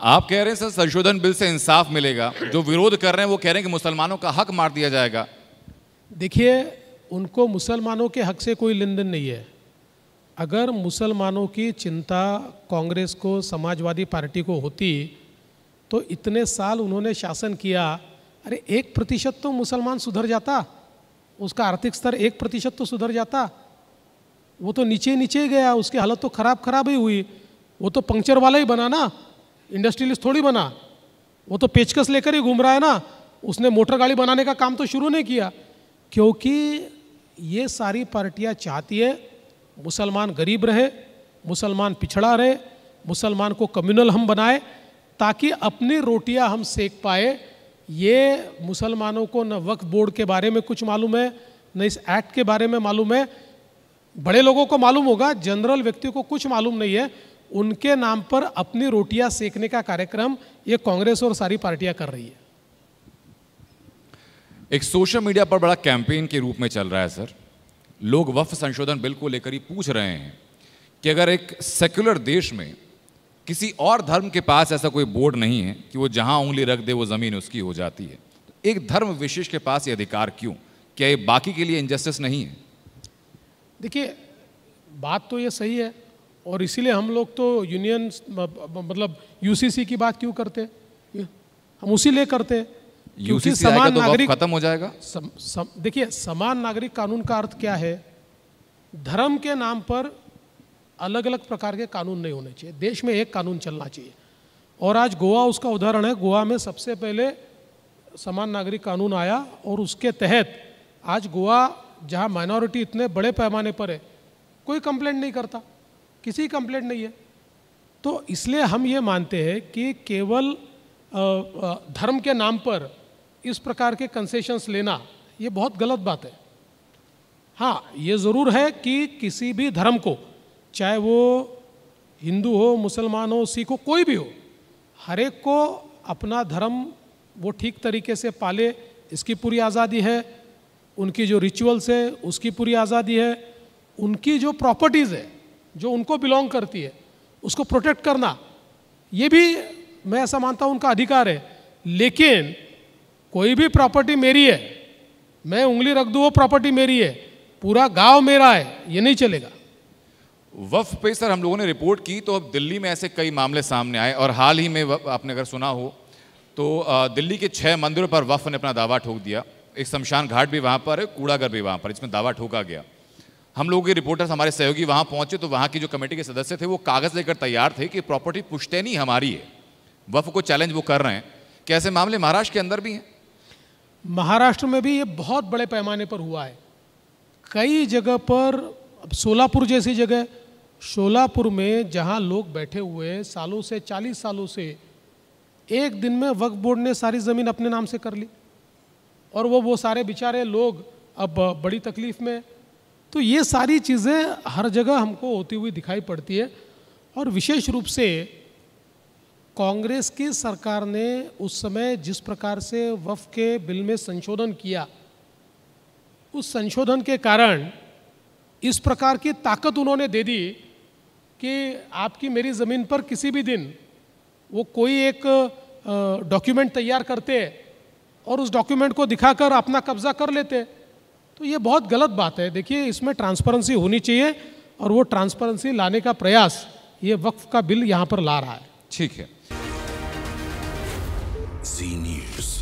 आप कह रहे हैं, सर, संशोधन बिल से इंसाफ मिलेगा। जो विरोध कर रहे हैं, वो कह रहे हैं कि मुसलमानों का हक मार दिया जाएगा। देखिए, उनको मुसलमानों के हक से कोई लेन देन नहीं है। अगर मुसलमानों की चिंता कांग्रेस को, समाजवादी पार्टी को होती तो इतने साल उन्होंने शासन किया, अरे, एक प्रतिशत तो मुसलमान सुधर जाता। उसका आर्थिक स्तर एक प्रतिशत तो सुधर जाता। वो तो नीचे नीचे गया, उसकी हालत तो खराब खराब ही हुई। वो तो पंक्चर वाला ही बना ना। इंडस्ट्रियलिस्ट थोड़ी बना। वो तो पेचकस लेकर ही घूम रहा है ना। उसने मोटर गाड़ी बनाने का काम तो शुरू नहीं किया। क्योंकि ये सारी पार्टियाँ चाहती है, मुसलमान गरीब रहे, मुसलमान पिछड़ा रहे, मुसलमान को कम्युनल हम बनाए, ताकि अपनी रोटियाँ हम सेक पाए। ये मुसलमानों को न वक्फ बोर्ड के बारे में कुछ मालूम है, न इस एक्ट के बारे में मालूम है। बड़े लोगों को मालूम होगा, जनरल व्यक्ति को कुछ मालूम नहीं है। उनके नाम पर अपनी रोटियाँ सेकने का कार्यक्रम ये कांग्रेस और सारी पार्टियाँ कर रही है। एक सोशल मीडिया पर बड़ा कैंपेन के रूप में चल रहा है सर। लोग वफ संशोधन बिल को लेकर ही पूछ रहे हैं कि अगर एक सेक्युलर देश में किसी और धर्म के पास ऐसा कोई बोर्ड नहीं है कि वो जहाँ उंगली रख दे वो ज़मीन उसकी हो जाती है तो एक धर्म विशेष के पास ये अधिकार क्यों? क्या ये बाकी के लिए इनजस्टिस नहीं है? देखिए बात तो ये सही है और इसीलिए हम लोग तो यूनियन मतलब यूसीसी की बात क्यों करते हम उसी लिए करते हैं क्योंकि समान तो नागरिक खत्म हो जाएगा? सम, सम, देखिए समान नागरिक कानून का अर्थ क्या है? धर्म के नाम पर अलग अलग प्रकार के कानून नहीं होने चाहिए। देश में एक कानून चलना चाहिए। और आज गोवा उसका उदाहरण है। गोवा में सबसे पहले समान नागरिक कानून आया और उसके तहत आज गोवा जहाँ माइनॉरिटी इतने बड़े पैमाने पर है कोई कंप्लेंट नहीं करता। किसी कंप्लेंट नहीं है। तो इसलिए हम ये मानते हैं कि केवल धर्म के नाम पर इस प्रकार के कंसेशंस लेना, ये बहुत गलत बात है। हाँ ये ज़रूर है कि किसी भी धर्म को, चाहे वो हिंदू हो, मुसलमान हो, सिख हो, कोई भी हो, हर एक को अपना धर्म वो ठीक तरीके से पाले, इसकी पूरी आज़ादी है, उनकी जो रिचुअल्स है, उसकी पूरी आज़ादी है, उनकी जो प्रॉपर्टीज़ है जो उनको बिलोंग करती है, उसको प्रोटेक्ट करना। ये भी मैं ऐसा मानता हूँ उनका अधिकार है। लेकिन कोई भी प्रॉपर्टी मेरी है, मैं उंगली रख दूँ, वो प्रॉपर्टी मेरी है। पूरा गाँव मेरा है, ये नहीं चलेगा। वफ पे सर, हम लोगों ने रिपोर्ट की तो अब दिल्ली में ऐसे कई मामले सामने आए, और हाल ही में आपने अगर सुना हो तो दिल्ली के छह मंदिरों पर वफ ने अपना दावा ठोक दिया। एक शमशान घाट भी वहाँ पर है कूड़ागर भी वहाँ पर इसमें दावा ठोका गया। हम लोगों के रिपोर्टर्स हमारे सहयोगी वहाँ पहुँचे तो वहाँ की जो कमेटी के सदस्य थे वो कागज़ लेकर तैयार थे कि प्रॉपर्टी पुश्तैनी हमारी है। वफ को चैलेंज वो कर रहे हैं। कैसे मामले महाराष्ट्र के अंदर भी हैं? महाराष्ट्र में भी ये बहुत बड़े पैमाने पर हुआ है। कई जगह पर सोलापुर जैसी जगह, सोलापुर में जहाँ लोग बैठे हुए सालों से, चालीस सालों से, एक दिन में वक्फ बोर्ड ने सारी ज़मीन अपने नाम से कर ली। और वो वो सारे बेचारे लोग अब बड़ी तकलीफ़ में तो ये सारी चीज़ें हर जगह हमको होती हुई दिखाई पड़ती है। और विशेष रूप से कांग्रेस की सरकार ने उस समय जिस प्रकार से वफ के बिल में संशोधन किया, उस संशोधन के कारण इस प्रकार की ताकत उन्होंने दे दी कि आपकी मेरी ज़मीन पर किसी भी दिन वो कोई एक डॉक्यूमेंट तैयार करते और उस डॉक्यूमेंट को दिखाकर अपना कब्जा कर लेते। तो ये बहुत गलत बात है। देखिए इसमें ट्रांसपेरेंसी होनी चाहिए और वो ट्रांसपेरेंसी लाने का प्रयास ये वक्फ का बिल यहाँ पर ला रहा है। ठीक है। जी News.